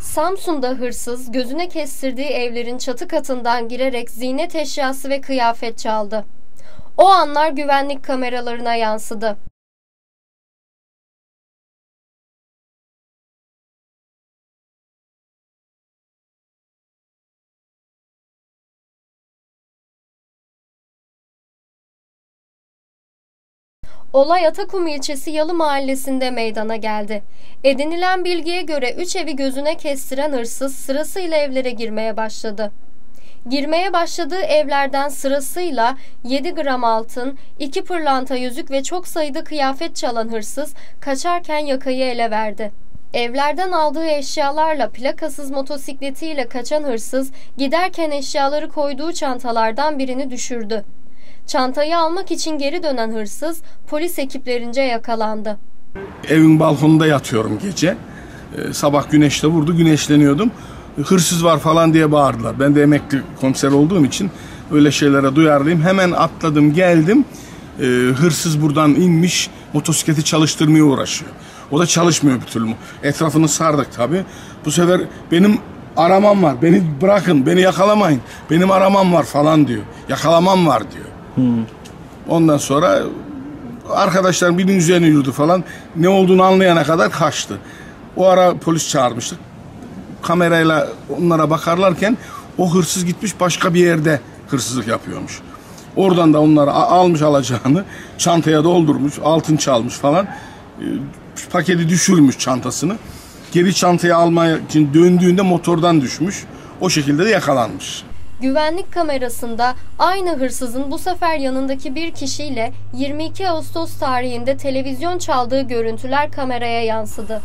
Samsun'da hırsız gözüne kestirdiği evlerin çatı katından girerek ziynet eşyası ve kıyafet çaldı. O anlar güvenlik kameralarına yansıdı. Olay Atakum ilçesi Yalı mahallesinde meydana geldi. Edinilen bilgiye göre 3 evi gözüne kestiren hırsız sırasıyla evlere girmeye başladı. Girmeye başladığı evlerden sırasıyla 7 gram altın, 2 pırlanta yüzük ve çok sayıda kıyafet çalan hırsız kaçarken yakayı ele verdi. Evlerden aldığı eşyalarla plakasız motosikletiyle kaçan hırsız giderken eşyaları koyduğu çantalardan birini düşürdü. Çantayı almak için geri dönen hırsız polis ekiplerince yakalandı. Evin balkonunda yatıyorum gece. Ee, sabah güneşte vurdu, güneşleniyordum. Hırsız var falan diye bağırdılar. Ben de emekli komiser olduğum için öyle şeylere duyarlıyım. Hemen atladım, geldim. Ee, hırsız buradan inmiş, motosikleti çalıştırmaya uğraşıyor. O da çalışmıyor bir türlü. Etrafını sardık tabii. Bu sefer benim aramam var. Beni bırakın, beni yakalamayın. Benim aramam var falan diyor. Yakalamam var diyor. Ondan sonra arkadaşlar birinin üzerine yürüdü falan. Ne olduğunu anlayana kadar kaçtı. O ara polis çağırmıştık. Kamerayla onlara bakarlarken o hırsız gitmiş başka bir yerde hırsızlık yapıyormuş. Oradan da onları almış alacağını çantaya doldurmuş, altın çalmış falan. E, paketi düşürmüş çantasını. Geri çantayı almaya için döndüğünde motordan düşmüş. O şekilde de yakalanmış. Güvenlik kamerasında aynı hırsızın bu sefer yanındaki bir kişiyle 22 Ağustos tarihinde televizyon çaldığı görüntüler kameraya yansıdı.